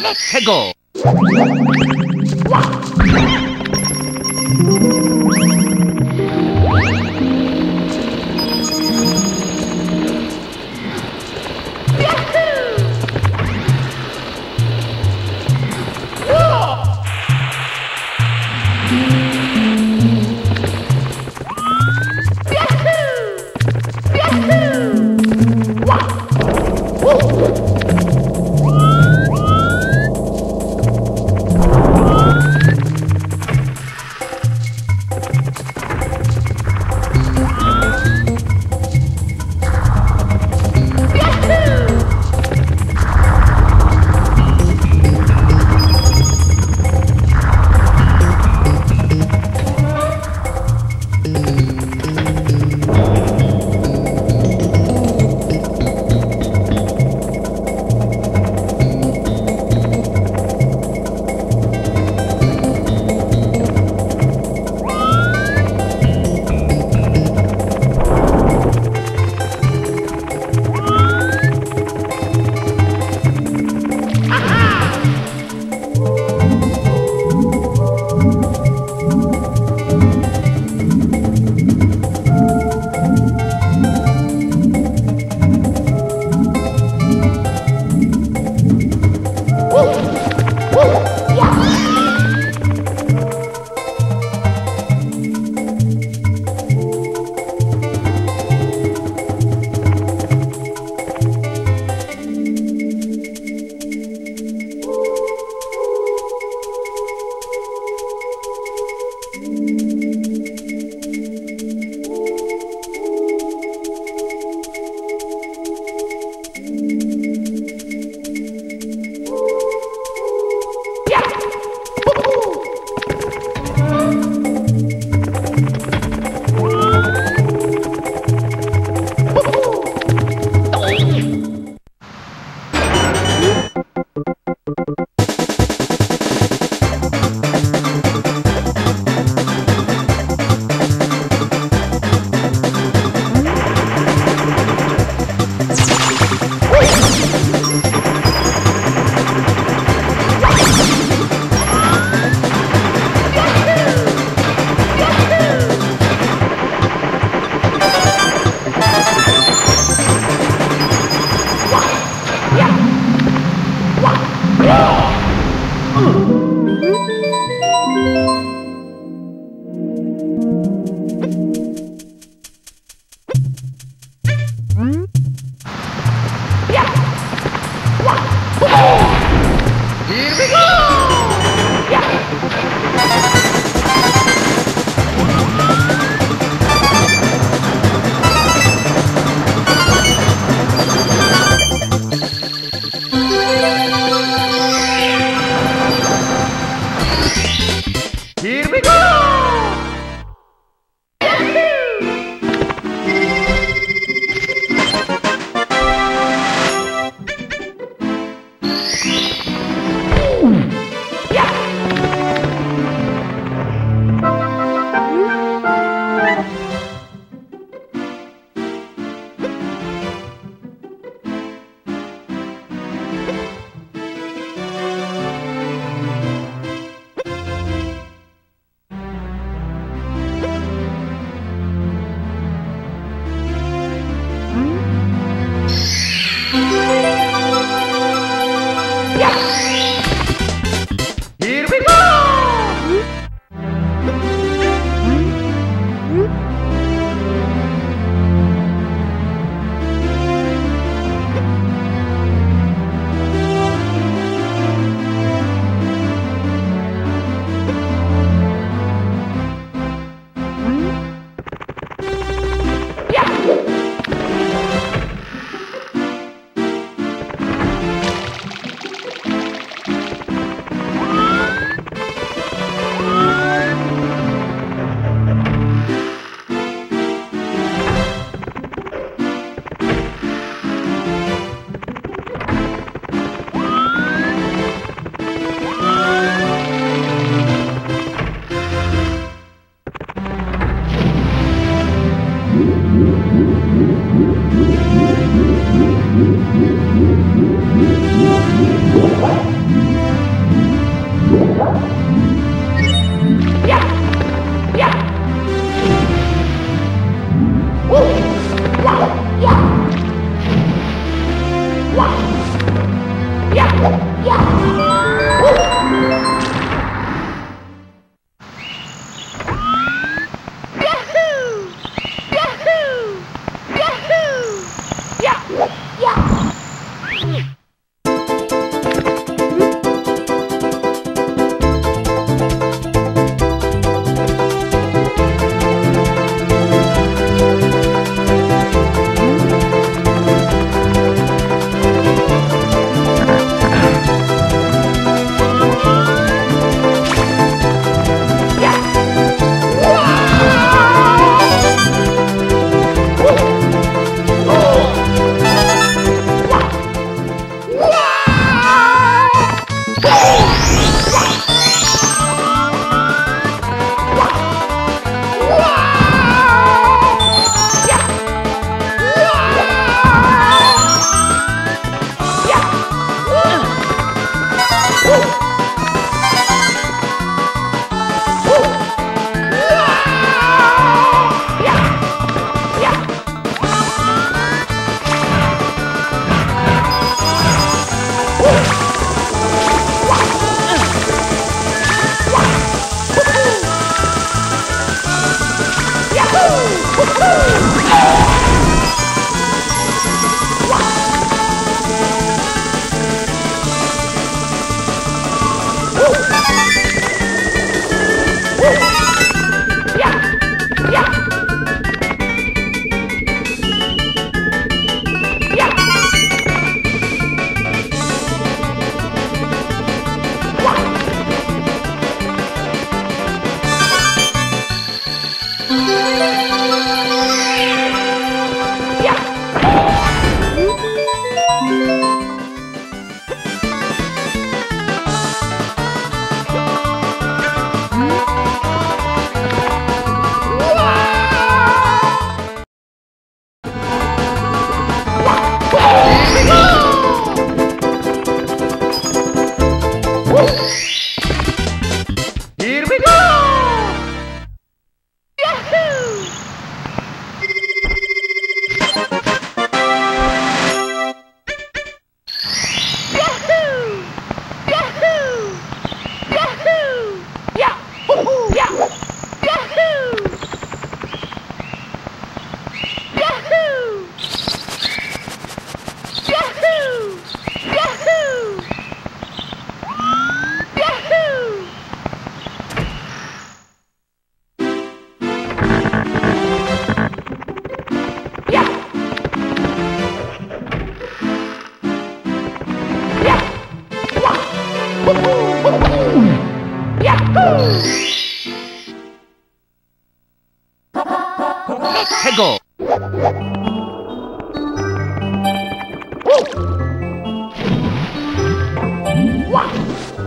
Let's go!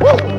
Woo.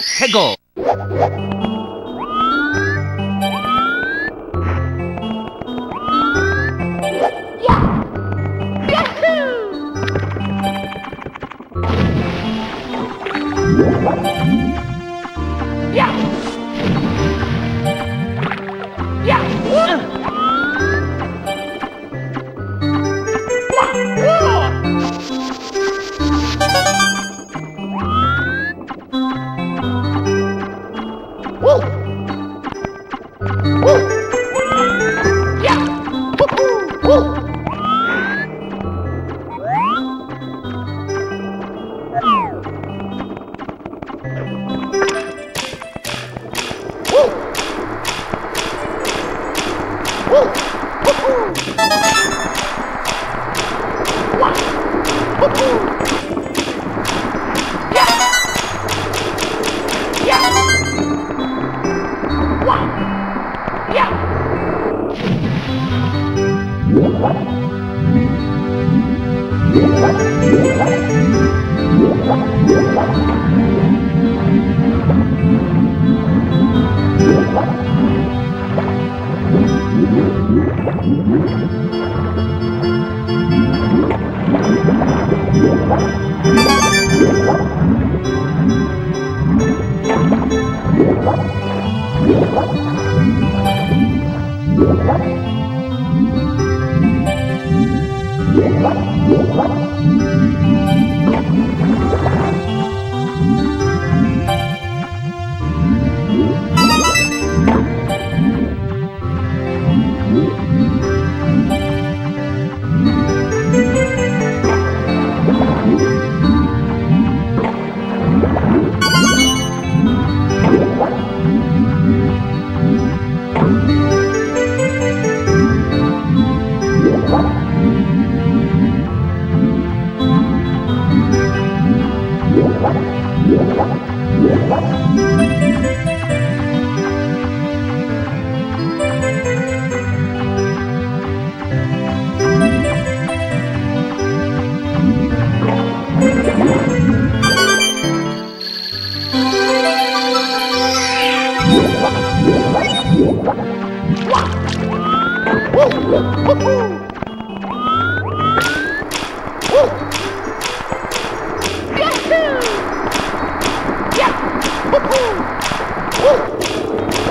Mexico.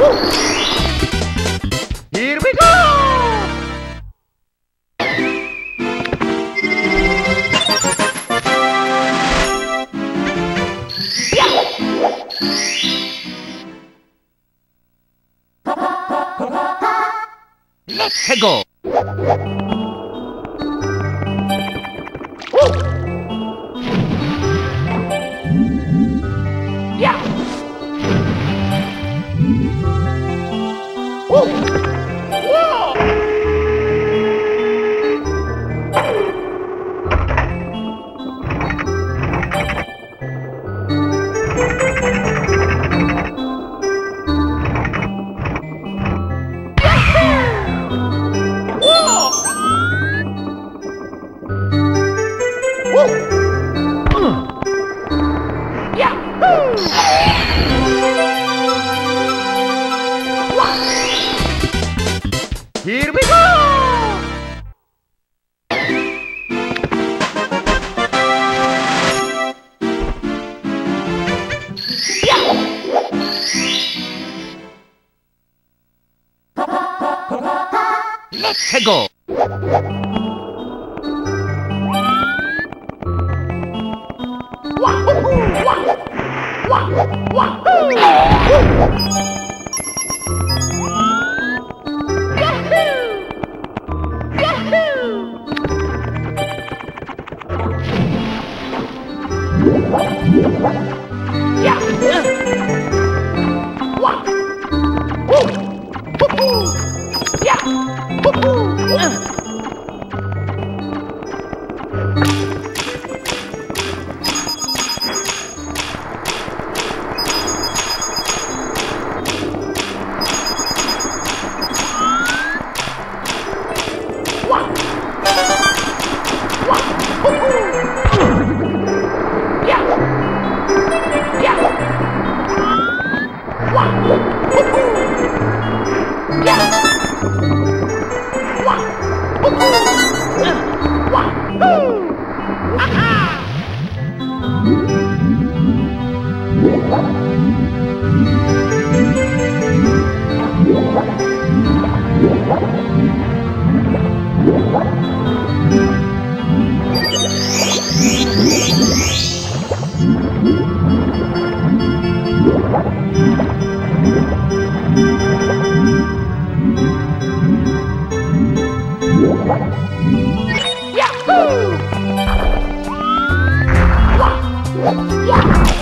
Woo! Yahoo! Thank